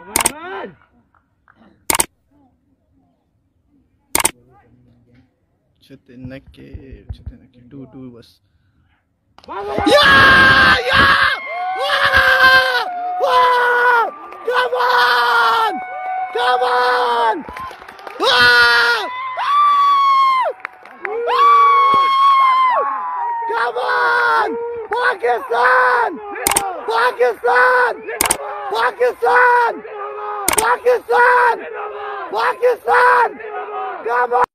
Laban! Chetinake, Chetinake, do, do, was. Yeah! Yeah! Come on! Come on! Ah! Come on! Pakistan! Pakistan! Pakistan! Pakistan! Pakistan! Come on!